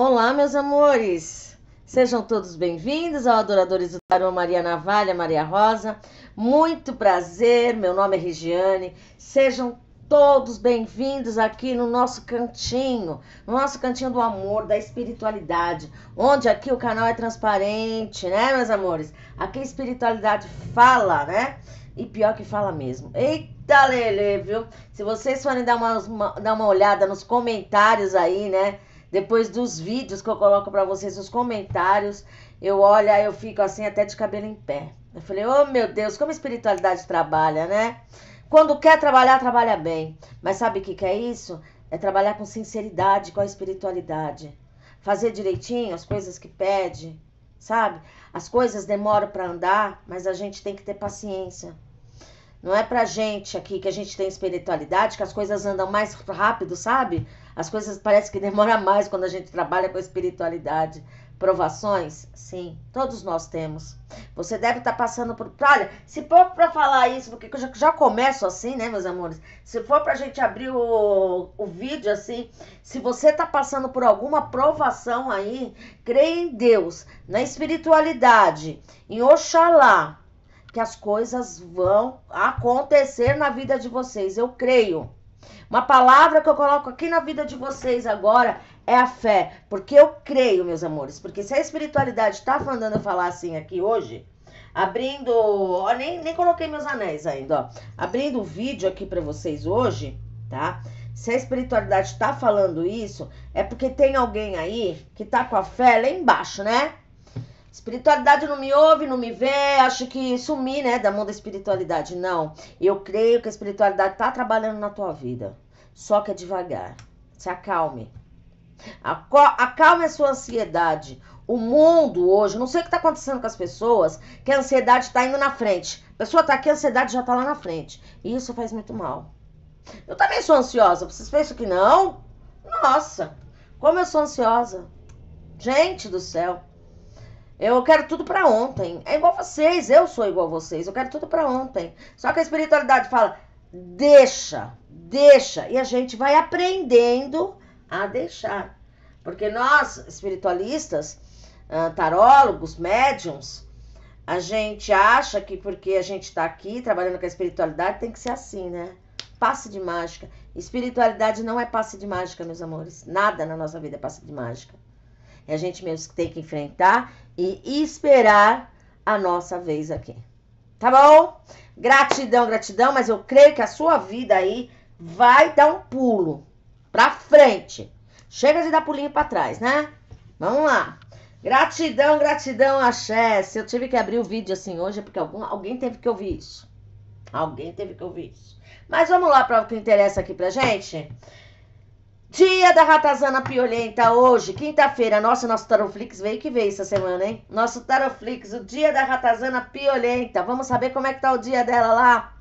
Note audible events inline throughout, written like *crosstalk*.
Olá, meus amores! Sejam todos bem-vindos ao Adoradores do Tarô Maria Navalha, Maria Rosa. Muito prazer, meu nome é Regiane. Sejam todos bem-vindos aqui no nosso cantinho, no nosso cantinho do amor, da espiritualidade, onde aqui o canal é transparente, né, meus amores? Aqui a espiritualidade fala, né? E pior que fala mesmo. Eita, Lele, viu? Se vocês forem dar uma, uma, dar uma olhada nos comentários aí, né? Depois dos vídeos que eu coloco para vocês, os comentários, eu olho, eu fico assim até de cabelo em pé. Eu falei, oh meu Deus, como a espiritualidade trabalha, né? Quando quer trabalhar, trabalha bem. Mas sabe o que, que é isso? É trabalhar com sinceridade, com a espiritualidade. Fazer direitinho as coisas que pede, sabe? As coisas demoram para andar, mas a gente tem que ter paciência. Não é pra gente aqui que a gente tem espiritualidade, que as coisas andam mais rápido, sabe? As coisas parece que demoram *laughs* mais quando a gente trabalha com espiritualidade. Provações? Sim, todos nós temos. Você deve estar tá passando por. Olha, se for para falar isso, porque eu já, já começo assim, né, meus amores? Se for para a gente abrir o, o vídeo assim, se você está passando por alguma provação aí, creia em Deus, na espiritualidade, em Oxalá, que as coisas vão acontecer na vida de vocês. Eu creio. Uma palavra que eu coloco aqui na vida de vocês agora é a fé. Porque eu creio, meus amores. Porque se a espiritualidade está mandando eu falar assim aqui hoje, abrindo. Ó, nem, nem coloquei meus anéis ainda, ó. Abrindo o vídeo aqui para vocês hoje, tá? Se a espiritualidade está falando isso, é porque tem alguém aí que tá com a fé lá embaixo, né? Espiritualidade não me ouve, não me vê, acho que sumi, né, da mão da espiritualidade. Não. Eu creio que a espiritualidade tá trabalhando na tua vida. Só que é devagar. Se acalme. Acalme a sua ansiedade. O mundo hoje, não sei o que está acontecendo com as pessoas, que a ansiedade está indo na frente. A pessoa está aqui, a ansiedade já está lá na frente. E isso faz muito mal. Eu também sou ansiosa. Vocês pensam que não? Nossa, como eu sou ansiosa. Gente do céu. Eu quero tudo para ontem. É igual vocês, eu sou igual vocês. Eu quero tudo para ontem. Só que a espiritualidade fala: deixa, deixa. E a gente vai aprendendo a deixar. Porque nós, espiritualistas, ah, tarólogos, médiums, a gente acha que porque a gente está aqui trabalhando com a espiritualidade tem que ser assim, né? Passe de mágica. Espiritualidade não é passe de mágica, meus amores. Nada na nossa vida é passe de mágica. É a gente mesmo que tem que enfrentar e esperar a nossa vez aqui. Tá bom? Gratidão, gratidão, mas eu creio que a sua vida aí vai dar um pulo pra frente. Chega de dar pulinho para trás, né? Vamos lá. Gratidão, gratidão, axé. Se eu tive que abrir o vídeo assim hoje é porque algum, alguém teve que ouvir isso. Alguém teve que ouvir isso. Mas vamos lá para o que interessa aqui pra gente. Dia da ratazana piolenta hoje, quinta-feira. Nossa, nosso Taroflix veio que veio essa semana, hein? Nosso Taroflix, o dia da ratazana piolenta. Vamos saber como é que tá o dia dela lá?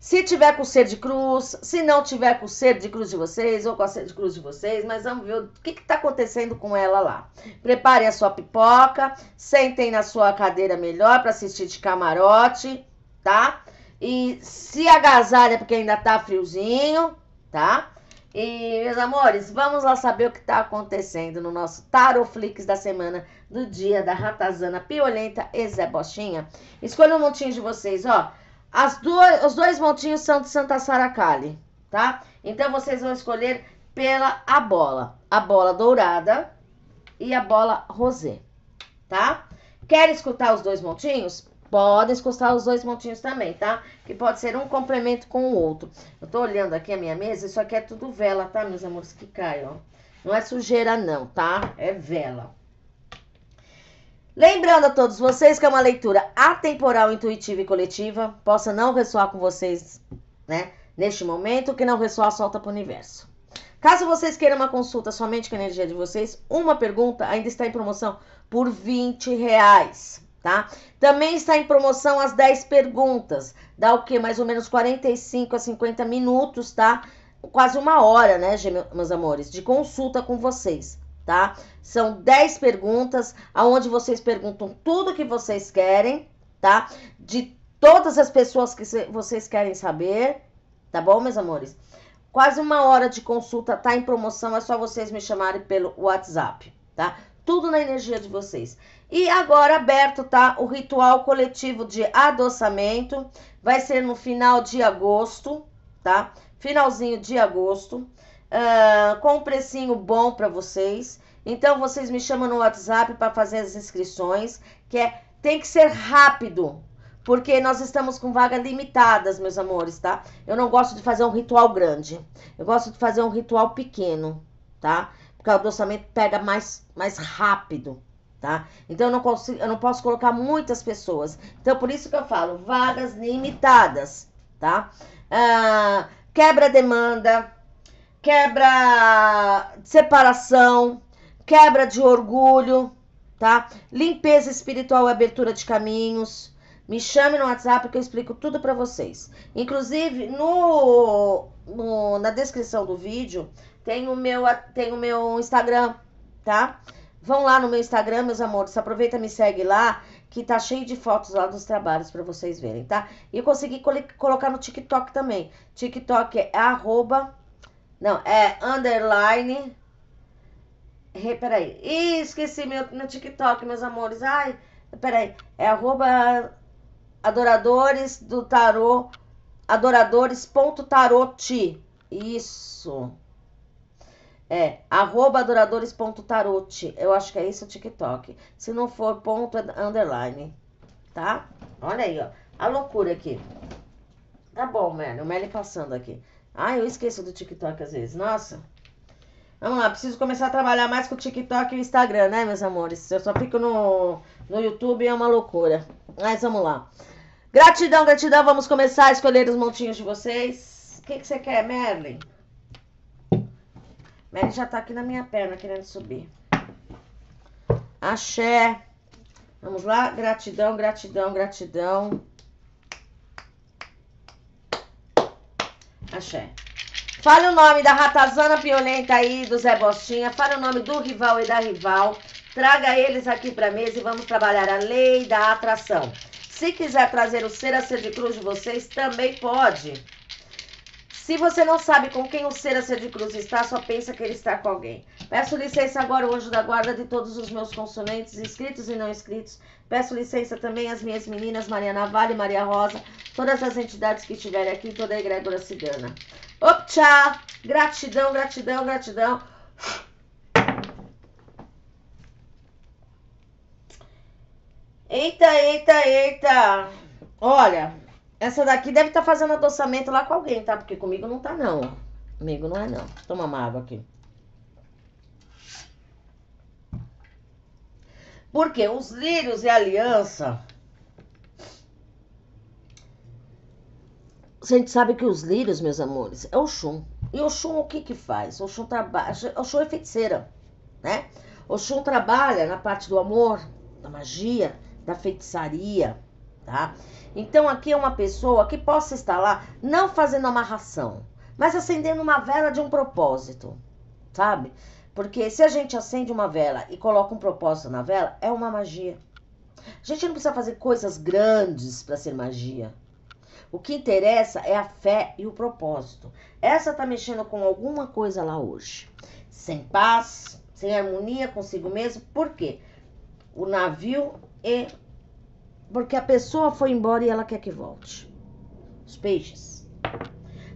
Se tiver com ser de cruz, se não tiver com ser de cruz de vocês ou com a ser de cruz de vocês, mas vamos ver o que está acontecendo com ela lá. Preparem a sua pipoca, sentem na sua cadeira melhor para assistir de camarote, tá? E se agasalha porque ainda tá friozinho, tá? E, meus amores, vamos lá saber o que está acontecendo no nosso Taroflix da semana do dia da ratazana piolenta e Zé Bochinha. Escolha um montinho de vocês, ó. As duas, os dois montinhos são de Santa Saracali, tá? Então, vocês vão escolher pela a bola. A bola dourada e a bola rosé, tá? Quer escutar os dois montinhos? Podem escutar os dois montinhos também, tá? Que pode ser um complemento com o outro. Eu tô olhando aqui a minha mesa, isso aqui é tudo vela, tá, meus amores, que cai, ó. Não é sujeira não, tá? É vela. Lembrando a todos vocês que é uma leitura atemporal, intuitiva e coletiva. Possa não ressoar com vocês, né? Neste momento, que não ressoar, solta para o universo. Caso vocês queiram uma consulta somente com a energia de vocês, uma pergunta ainda está em promoção por 20 reais tá? Também está em promoção as 10 perguntas. Dá o que? Mais ou menos 45 a 50 minutos, tá? Quase uma hora, né, meus amores, de consulta com vocês, tá? São 10 perguntas, aonde vocês perguntam tudo que vocês querem, tá? De todas as pessoas que vocês querem saber, tá bom, meus amores? Quase uma hora de consulta tá em promoção, é só vocês me chamarem pelo WhatsApp, tá? Tudo na energia de vocês. E agora aberto, tá? O ritual coletivo de adoçamento. Vai ser no final de agosto, tá? Finalzinho de agosto. Uh, com um precinho bom para vocês. Então vocês me chamam no WhatsApp para fazer as inscrições, que é tem que ser rápido, porque nós estamos com vagas limitadas, meus amores, tá? Eu não gosto de fazer um ritual grande. Eu gosto de fazer um ritual pequeno, tá? Porque o adoçamento pega mais mais rápido, tá? Então eu não consigo, eu não posso colocar muitas pessoas. Então por isso que eu falo vagas limitadas, tá? Ah, quebra demanda, quebra separação, quebra de orgulho, tá? Limpeza espiritual e abertura de caminhos. Me chame no WhatsApp que eu explico tudo para vocês. Inclusive, no, no, na descrição do vídeo tem o meu tem o meu Instagram, tá? Vão lá no meu Instagram, meus amores. Aproveita e me segue lá, que tá cheio de fotos lá dos trabalhos para vocês verem, tá? E eu consegui colocar no TikTok também. TikTok é arroba, não, é underline. Peraí. Ih, esqueci meu, meu TikTok, meus amores. Ai, peraí. É arroba adoradores do tarô, adoradores.tarot. Isso. É, arroba adoradores.tarote. Eu acho que é isso o TikTok. Se não for, ponto é underline. Tá? Olha aí, ó. A loucura aqui. Tá bom, Meli. O Meli passando aqui. Ai, eu esqueço do TikTok às vezes. Nossa. Vamos lá, preciso começar a trabalhar mais com o TikTok e o Instagram, né, meus amores? Eu só fico no, no YouTube é uma loucura. Mas vamos lá. Gratidão, gratidão. Vamos começar a escolher os montinhos de vocês. O que, que você quer, Merlin? Mary já tá aqui na minha perna querendo subir. Axé. Vamos lá. Gratidão, gratidão, gratidão. Axé. Fale o nome da ratazana violenta aí, do Zé Bostinha. Fale o nome do rival e da rival. Traga eles aqui pra mesa e vamos trabalhar a lei da atração. Se quiser trazer o ser a ser de cruz de vocês, também pode. Se você não sabe com quem o ser ser de cruz está, só pensa que ele está com alguém. Peço licença agora, o anjo da guarda de todos os meus consulentes, inscritos e não inscritos. Peço licença também às minhas meninas, Maria Navalha e Maria Rosa, todas as entidades que estiverem aqui, toda a egrégora cigana. Optcha! Gratidão, gratidão, gratidão. Eita, eita, eita. Olha, essa daqui deve estar tá fazendo adoçamento lá com alguém, tá? Porque comigo não tá, não. Comigo não é, não. Toma uma água aqui. Porque os lírios e aliança. A gente sabe que os lírios, meus amores, é o chum. E o chum o que que faz? O chum trabalha. O chum é feiticeira, né? O chum trabalha na parte do amor, da magia, da feitiçaria, tá? Então aqui é uma pessoa que possa estar lá não fazendo amarração, mas acendendo uma vela de um propósito, sabe? Porque se a gente acende uma vela e coloca um propósito na vela, é uma magia. A gente não precisa fazer coisas grandes para ser magia. O que interessa é a fé e o propósito. Essa tá mexendo com alguma coisa lá hoje. Sem paz, sem harmonia consigo mesmo. Por quê? O navio e porque a pessoa foi embora e ela quer que volte. Os peixes.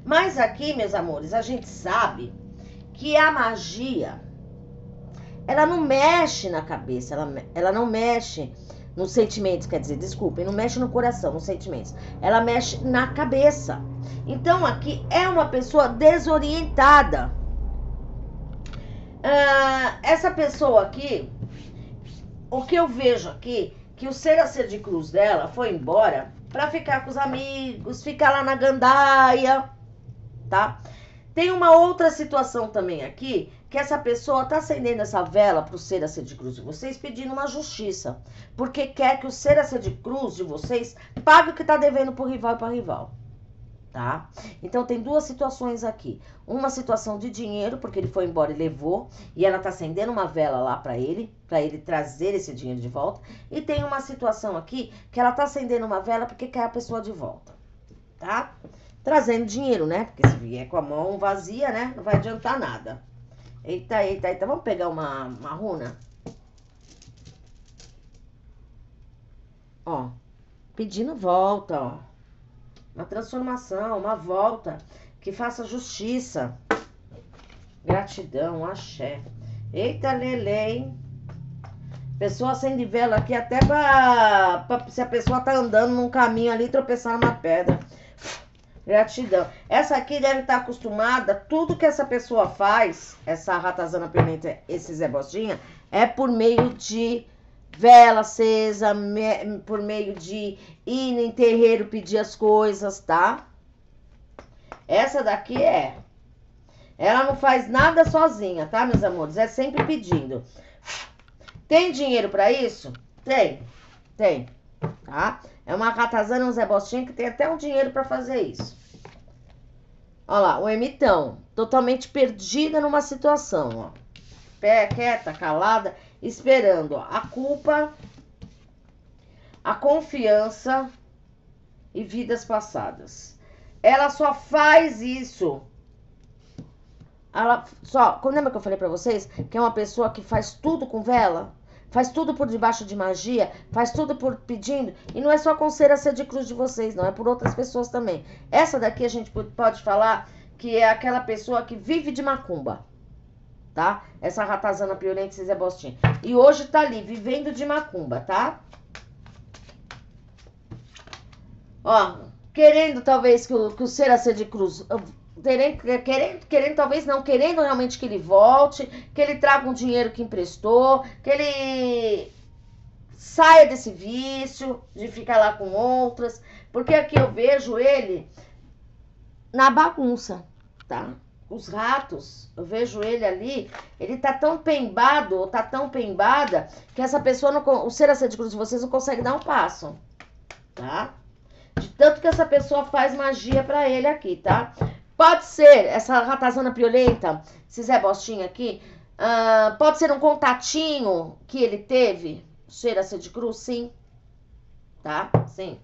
Mas aqui, meus amores, a gente sabe que a magia ela não mexe na cabeça, ela, ela não mexe nos sentimentos, quer dizer, desculpem, não mexe no coração, nos sentimentos. Ela mexe na cabeça. Então aqui é uma pessoa desorientada. Ah, essa pessoa aqui, o que eu vejo aqui que o ser a ser de cruz dela foi embora para ficar com os amigos, ficar lá na gandaia, tá? Tem uma outra situação também aqui, que essa pessoa tá acendendo essa vela pro ser a ser de cruz de vocês, pedindo uma justiça, porque quer que o ser a ser de cruz de vocês pague o que tá devendo pro rival e para rival tá? Então tem duas situações aqui. Uma situação de dinheiro, porque ele foi embora e levou, e ela tá acendendo uma vela lá para ele, para ele trazer esse dinheiro de volta. E tem uma situação aqui que ela tá acendendo uma vela porque quer a pessoa de volta, tá? Trazendo dinheiro, né? Porque se vier com a mão vazia, né? Não vai adiantar nada. Eita, eita, eita. Vamos pegar uma, uma runa? Ó. Pedindo volta, ó. Uma transformação, uma volta que faça justiça. Gratidão, axé. Eita, Lele, Pessoa acende vela aqui até pra, pra, se a pessoa tá andando num caminho ali tropeçar numa pedra. Gratidão. Essa aqui deve estar tá acostumada, tudo que essa pessoa faz, essa ratazana pimenta, esse Zé Bostinha, é por meio de vela acesa, me, por meio de ir em terreiro pedir as coisas, tá? Essa daqui é. Ela não faz nada sozinha, tá, meus amores? É sempre pedindo. Tem dinheiro para isso? Tem. Tem. Tá? É uma ratazana, um Zé Bostinha que tem até um dinheiro para fazer isso. Olha lá, o emitão. Totalmente perdida numa situação, ó. Pé, quieta, calada, esperando. A culpa, a confiança e vidas passadas. Ela só faz isso ela só, lembra que eu falei para vocês que é uma pessoa que faz tudo com vela? Faz tudo por debaixo de magia, faz tudo por pedindo, e não é só com ser de cruz de vocês, não, é por outras pessoas também. Essa daqui a gente pode falar que é aquela pessoa que vive de macumba, tá? Essa ratazana piolense Zé Bostinha. E hoje tá ali, vivendo de macumba, tá? Ó, querendo talvez que o, que o ser ser de cruz querendo, querendo, querendo, talvez não, querendo realmente que ele volte, que ele traga um dinheiro que emprestou, que ele saia desse vício de ficar lá com outras, porque aqui eu vejo ele na bagunça, tá? Os ratos, eu vejo ele ali, ele tá tão pembado, ou tá tão pembada, que essa pessoa, não, o ser a de vocês não consegue dar um passo, tá? De tanto que essa pessoa faz magia para ele aqui, tá? Pode ser essa ratazana piolenta, esse Zé Bostinha aqui, uh, pode ser um contatinho que ele teve, ser de cruz, sim. Tá? Sim.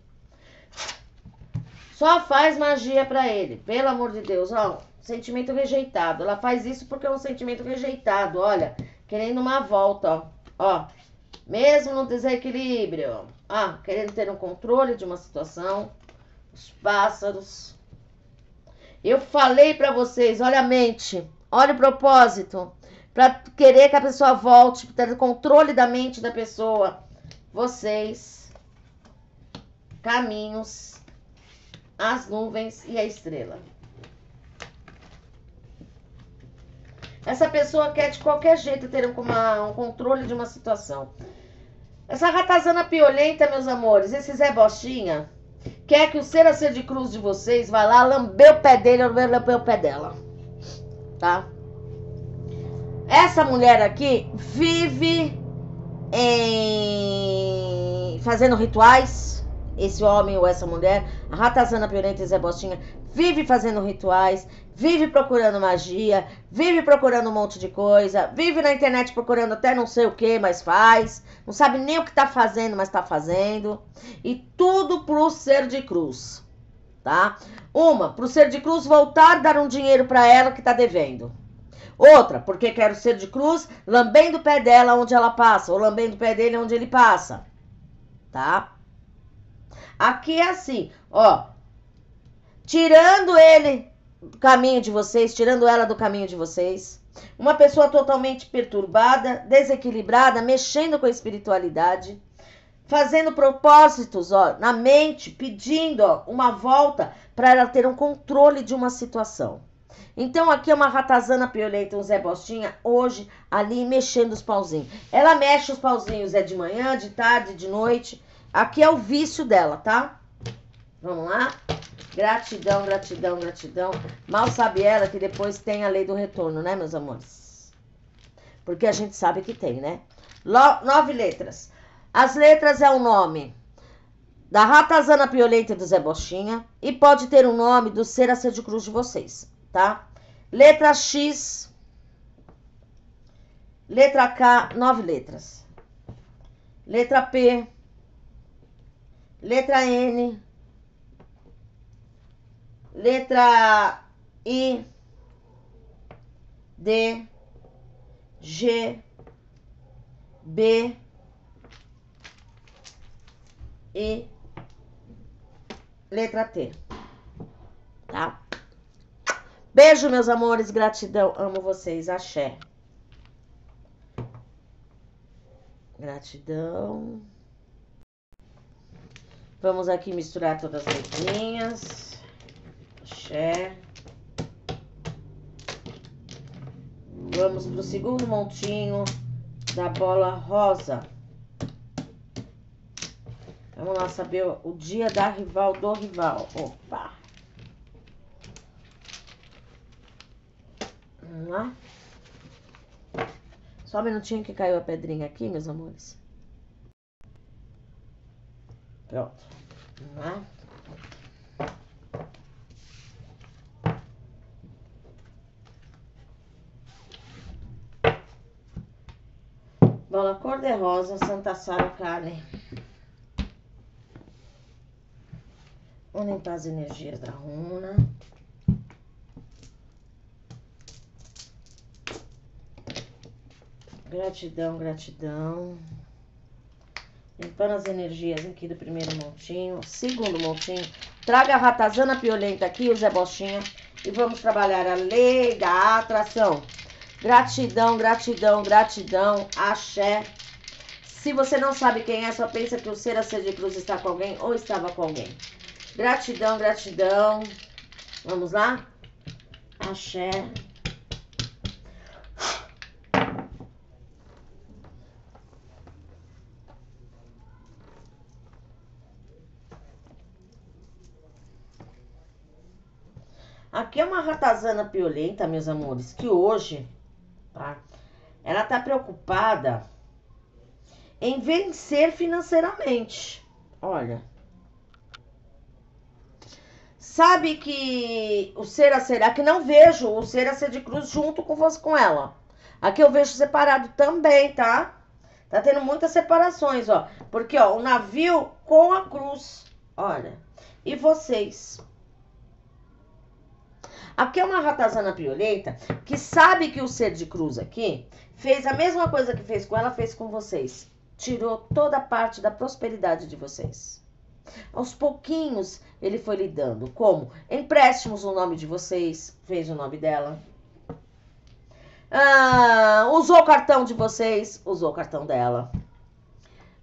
Só faz magia para ele, pelo amor de Deus, ó, sentimento rejeitado. Ela faz isso porque é um sentimento rejeitado, olha, querendo uma volta, ó. ó mesmo no desequilíbrio, ó, querendo ter um controle de uma situação. Os pássaros, eu falei para vocês, olha a mente, olha o propósito, para querer que a pessoa volte, ter controle da mente da pessoa. Vocês, caminhos, as nuvens e a estrela. Essa pessoa quer de qualquer jeito ter uma, um controle de uma situação. Essa ratazana piolenta, meus amores, esse Zé Bostinha, quer que o ser a ser de cruz de vocês vá lá lamber o pé dele ou lamber o pé dela. Tá? Essa mulher aqui vive em fazendo rituais. Esse homem ou essa mulher, a Ratazana Piorenta e Zé Bostinha, vive fazendo rituais, vive procurando magia, vive procurando um monte de coisa, vive na internet procurando até não sei o que, mas faz, não sabe nem o que tá fazendo, mas tá fazendo. E tudo pro ser de cruz, tá? Uma, pro ser de cruz voltar dar um dinheiro para ela que tá devendo. Outra, porque quero ser de cruz, lambendo o pé dela onde ela passa, ou lambendo o pé dele onde ele passa, tá? Aqui é assim, ó, tirando ele do caminho de vocês, tirando ela do caminho de vocês. Uma pessoa totalmente perturbada, desequilibrada, mexendo com a espiritualidade, fazendo propósitos ó, na mente, pedindo ó, uma volta para ela ter um controle de uma situação. Então aqui é uma ratazana piolenta, um Zé Bostinha, hoje ali mexendo os pauzinhos. Ela mexe os pauzinhos, é de manhã, de tarde, de noite. Aqui é o vício dela, tá? Vamos lá? Gratidão, gratidão, gratidão. Mal sabe ela que depois tem a lei do retorno, né, meus amores? Porque a gente sabe que tem, né? nove letras. As letras é o nome da ratazana piolenta do Zé Bochinha e pode ter o um nome do ser a ser de cruz de vocês, tá? Letra X, letra K, nove letras. Letra P, letra N, letra I, D, G, B, e. Letra T. Tá? Beijo, meus amores, gratidão, amo vocês, axé. Gratidão. Vamos aqui misturar todas as letrinhas. Axé. Vamos pro segundo montinho da bola rosa. Vamos lá saber o dia da rival do rival. Opa! Vamos lá. Só um minutinho que caiu a pedrinha aqui, meus amores. Pronto. Vamos lá. Bola cor-de-rosa, Santa Sara Karen. Vamos limpar as energias da runa. Gratidão, gratidão. Limpando as energias aqui do primeiro montinho. Segundo montinho. Traga a ratazana piolenta aqui, o Zé Bochinha. E vamos trabalhar a lei da atração. Gratidão, gratidão, gratidão. Axé. Se você não sabe quem é, só pensa que o ser a ser de cruz está com alguém ou estava com alguém. Gratidão, gratidão. Vamos lá? Axé. Aqui é uma ratazana piolenta, meus amores, que hoje, tá? Ela tá preocupada em vencer financeiramente. Olha. Sabe que o ser a ser, aqui não vejo o ser a ser de cruz junto com você com ela. Aqui eu vejo separado também, tá? Tá tendo muitas separações, ó. Porque, ó, o navio com a cruz, olha. E vocês. Aqui é uma ratazana pioleta que sabe que o ser de cruz aqui fez a mesma coisa que fez com ela, fez com vocês. Tirou toda a parte da prosperidade de vocês. Aos pouquinhos ele foi lidando. Como? Empréstimos no nome de vocês, fez o nome dela. Ah, usou o cartão de vocês, usou o cartão dela.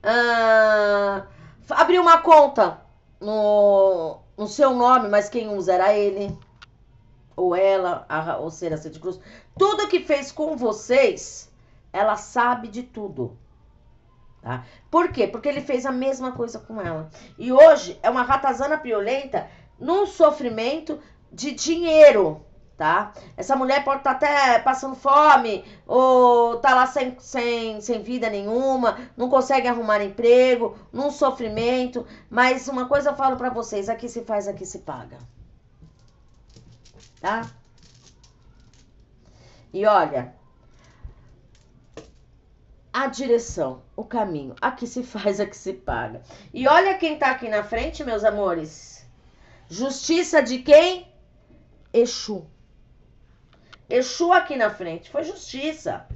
Ah, abriu uma conta no, no seu nome, mas quem usa era ele. Ou ela, a, ou ser a Sede Cruz. Tudo que fez com vocês, ela sabe de tudo. Tá? Por quê? Porque ele fez a mesma coisa com ela. E hoje é uma ratazana piolenta num sofrimento de dinheiro, tá? Essa mulher pode estar tá até passando fome, ou tá lá sem, sem, sem vida nenhuma, não consegue arrumar emprego, num sofrimento. Mas uma coisa eu falo para vocês: aqui se faz, aqui se paga. Tá? E olha, a direção, o caminho. Aqui se faz, aqui se paga. E olha quem tá aqui na frente, meus amores. Justiça de quem? Exu. Exu aqui na frente. Foi justiça.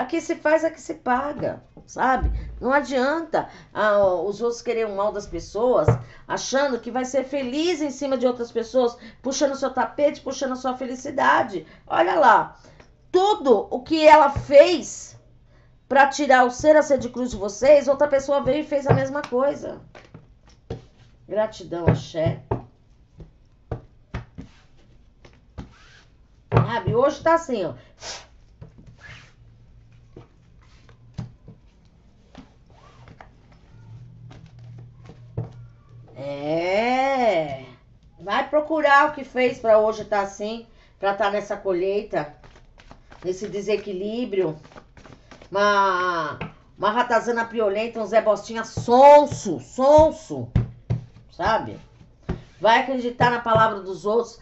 Aqui se faz, aqui se paga, sabe? Não adianta ah, os outros quererem o mal das pessoas, achando que vai ser feliz em cima de outras pessoas, puxando seu tapete, puxando sua felicidade. Olha lá, tudo o que ela fez para tirar o ser a ser de cruz de vocês, outra pessoa veio e fez a mesma coisa. Gratidão, axé. Sabe, hoje tá assim, ó. É. Vai procurar o que fez para hoje estar tá assim, para estar tá nessa colheita, nesse desequilíbrio uma, uma ratazana piolenta, um Zé Bostinha sonso, sonso, sabe? Vai acreditar na palavra dos outros.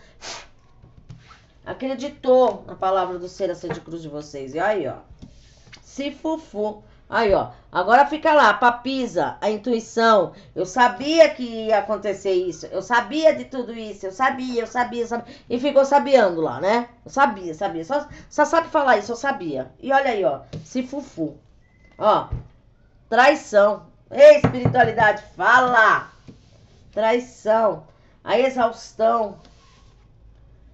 Acreditou na palavra do ser a ser de cruz de vocês. E aí, ó. Se fufu. Aí, ó. Agora fica lá, papisa, a intuição. Eu sabia que ia acontecer isso. Eu sabia de tudo isso. Eu sabia, eu sabia, eu sabia. E ficou sabiando lá, né? Eu sabia, sabia. Só, só sabe falar isso, eu sabia. E olha aí, ó. Se fufu. Ó. Traição. Ei, espiritualidade, fala! Traição, a exaustão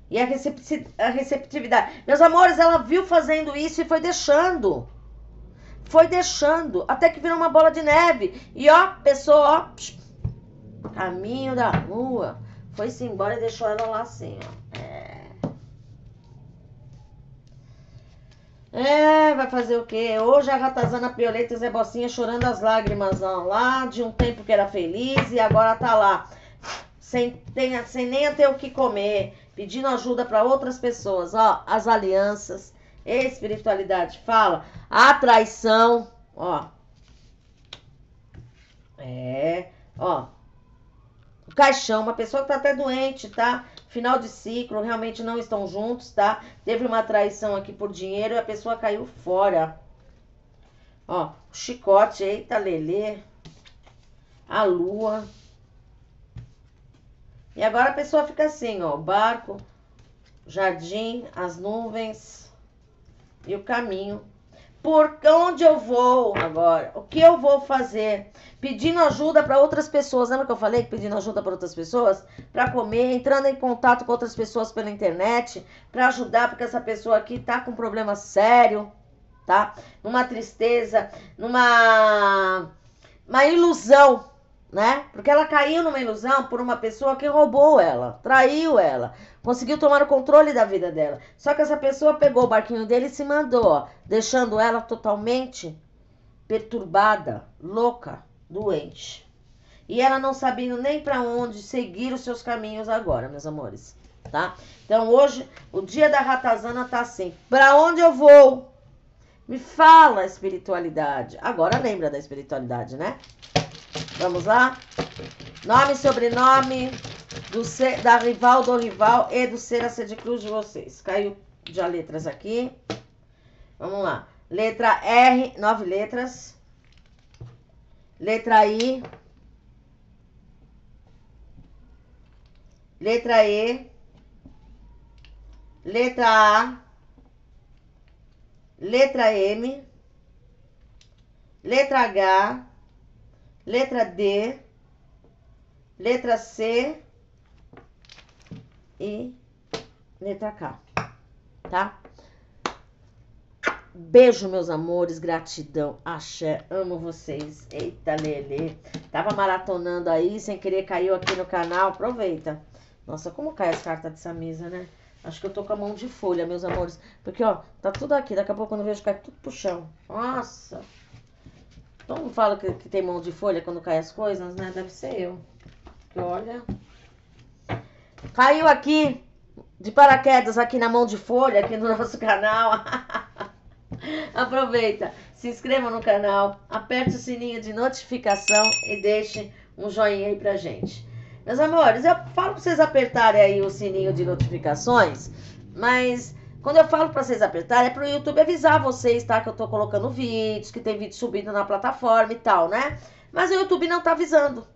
e a receptividade. Meus amores, ela viu fazendo isso e foi deixando. Foi deixando, até que virou uma bola de neve. E ó, pessoa, ó, caminho da rua, foi-se embora e deixou ela lá assim, ó. É. É, vai fazer o quê? Hoje a ratazana Pioleta e Zé Bocinha chorando as lágrimas ó, lá de um tempo que era feliz e agora tá lá, sem, tem, sem nem ter o que comer, pedindo ajuda para outras pessoas. Ó, as alianças, espiritualidade fala, a traição, ó. É, ó. O caixão, uma pessoa que tá até doente, tá? Final de ciclo, realmente não estão juntos, tá? Teve uma traição aqui por dinheiro e a pessoa caiu fora. Ó, chicote, eita, lelê. A lua. E agora a pessoa fica assim, ó, barco, jardim, as nuvens e o caminho. Por onde eu vou agora? O que eu vou fazer? Pedindo ajuda para outras pessoas. Lembra que eu falei que pedindo ajuda para outras pessoas? Para comer, entrando em contato com outras pessoas pela internet, para ajudar, porque essa pessoa aqui tá com um problema sério, tá? Numa tristeza, numa uma ilusão né? Porque ela caiu numa ilusão por uma pessoa que roubou ela, traiu ela, conseguiu tomar o controle da vida dela. Só que essa pessoa pegou o barquinho dele e se mandou, ó, deixando ela totalmente perturbada, louca, doente. E ela não sabendo nem para onde seguir os seus caminhos agora, meus amores, tá? Então hoje o dia da ratazana tá assim: para onde eu vou? Me fala espiritualidade. Agora lembra da espiritualidade, né? Vamos lá? Nome e sobrenome do ser, da rival do rival e do ser a ser de cruz de vocês. Caiu já letras aqui. Vamos lá. Letra R, nove letras. Letra I. Letra E. Letra A. Letra M. Letra H letra D, letra C e letra K, tá? Beijo, meus amores, gratidão, axé, amo vocês. Eita, Lele. Tava maratonando aí, sem querer caiu aqui no canal, aproveita. Nossa, como cai as cartas dessa mesa, né? Acho que eu tô com a mão de folha, meus amores. Porque, ó, tá tudo aqui. Daqui a pouco, quando eu vejo, cai tudo pro chão. Nossa. Mundo fala que, que tem mão de folha quando cai as coisas, né? Deve ser eu. Olha. Caiu aqui de paraquedas aqui na mão de folha, aqui no *laughs* nosso canal. *laughs* Aproveita, se inscreva no canal, aperte o sininho de notificação e deixe um joinha aí pra gente. Meus amores, eu falo pra vocês apertarem aí o sininho de notificações, mas quando eu falo para vocês apertarem, é para o YouTube avisar vocês, tá? Que eu tô colocando vídeos, que tem vídeo subindo na plataforma e tal, né? Mas o YouTube não tá avisando.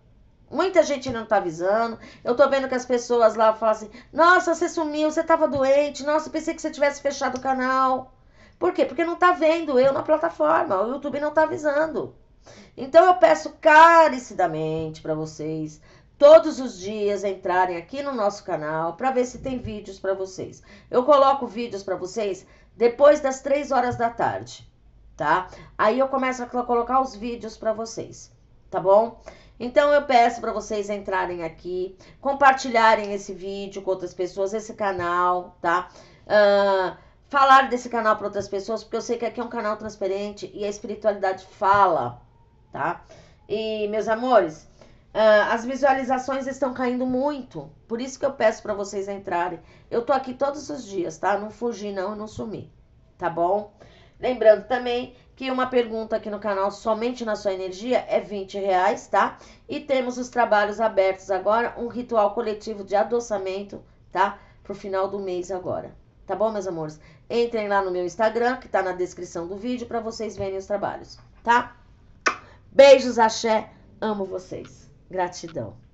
Muita gente não tá avisando. Eu tô vendo que as pessoas lá falam assim: Nossa, você sumiu, você tava doente. Nossa, pensei que você tivesse fechado o canal. Por quê? Porque não tá vendo eu na plataforma. O YouTube não tá avisando. Então eu peço carecidamente para vocês todos os dias entrarem aqui no nosso canal para ver se tem vídeos para vocês. Eu coloco vídeos para vocês depois das 3 horas da tarde, tá? Aí eu começo a colocar os vídeos para vocês, tá bom? Então eu peço para vocês entrarem aqui, compartilharem esse vídeo com outras pessoas, esse canal, tá? Uh, falar desse canal para outras pessoas, porque eu sei que aqui é um canal transparente e a espiritualidade fala, tá? E meus amores, Uh, as visualizações estão caindo muito. Por isso que eu peço para vocês entrarem. Eu tô aqui todos os dias, tá? Não fugi não não sumi, tá bom? Lembrando também que uma pergunta aqui no canal somente na sua energia é 20 reais, tá? E temos os trabalhos abertos agora, um ritual coletivo de adoçamento, tá? Pro final do mês agora. Tá bom, meus amores? Entrem lá no meu Instagram, que tá na descrição do vídeo, para vocês verem os trabalhos, tá? Beijos, axé, amo vocês. Gratidão.